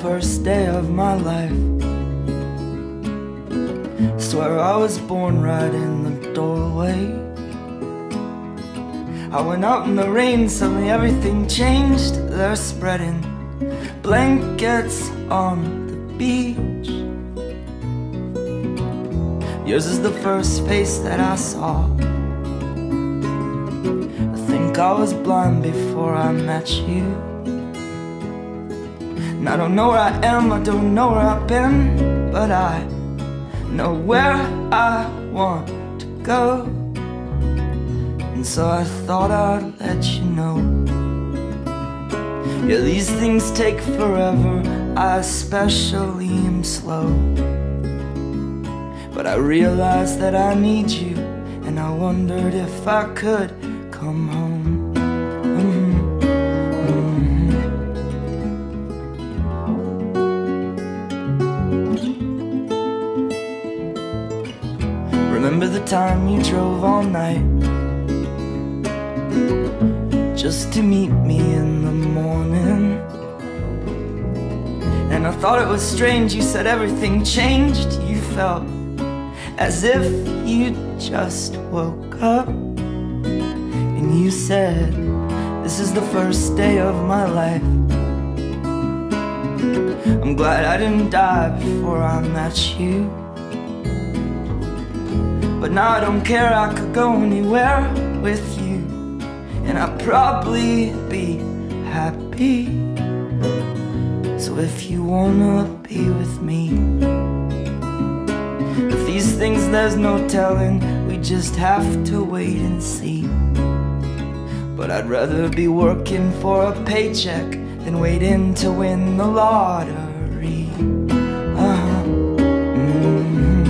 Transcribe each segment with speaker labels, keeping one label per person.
Speaker 1: first day of my life. Swear I was born right in the doorway. I went out in the rain, suddenly everything changed. They're spreading blankets on the beach. Yours is the first face that I saw. I think I was blind before I met you. And I don't know where I am, I don't know where I've been, but I know where I want to go. And so I thought I'd let you know. Yeah, these things take forever, I especially am slow. But I realized that I need you, and I wondered if I could come home. Remember the time you drove all night just to meet me in the morning? And I thought it was strange, you said everything changed. You felt as if you just woke up. And you said, This is the first day of my life. I'm glad I didn't die before I met you. But now I don't care, I could go anywhere with you. And I'd probably be happy. So if you wanna be with me, if these things there's no telling, we just have to wait and see. But I'd rather be working for a paycheck than waiting to win the lottery. Uh-huh. Mhm.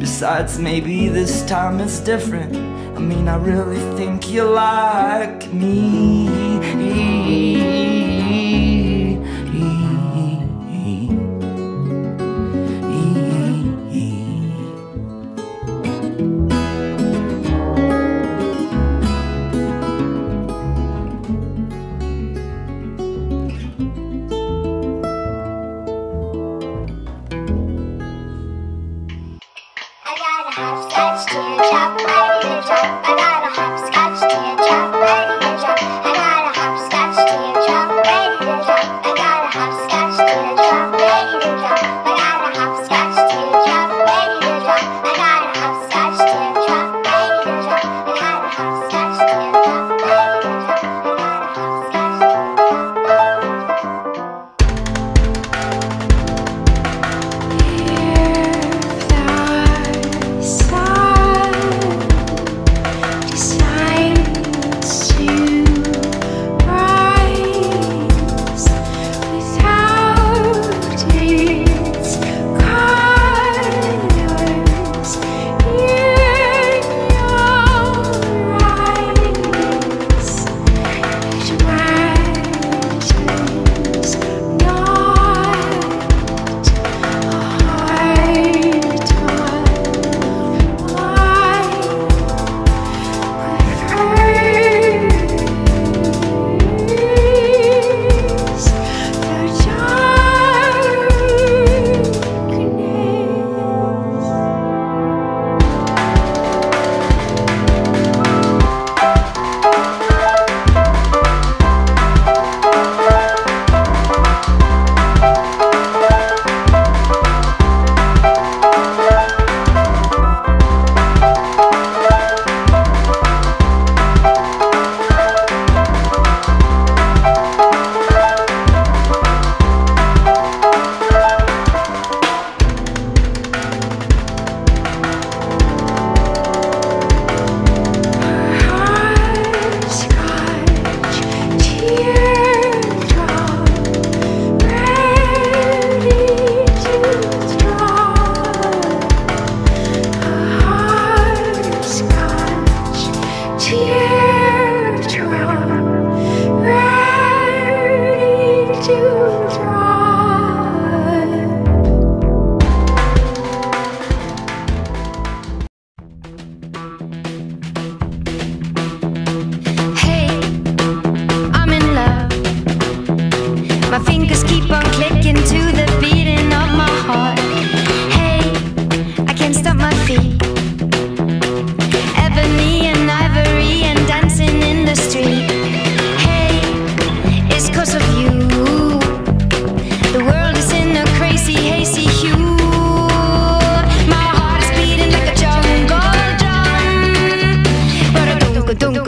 Speaker 1: Besides, maybe this time it's different. I mean, I really think you like me.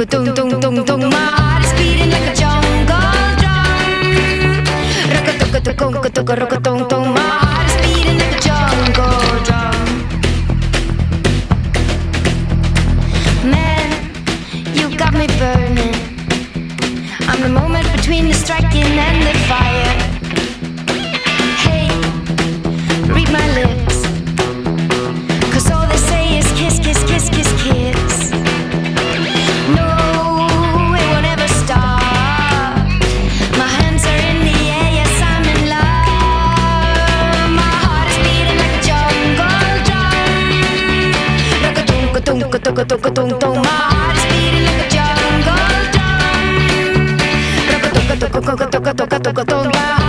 Speaker 2: Tuka tung tung tung tung. My heart is beating like a jungle drum. Raka tuka tuka tuka raka tung tung. My heart is beating like a jungle drum. Man, you got me burning. I'm the moment between the striking and the fire. Hey, read my lips. A tunk, a tunk, a tunk, a tunk, a tunk, tunk. My heart is beating like a jungle drum. Like a tunk, a tunk, a tunk, a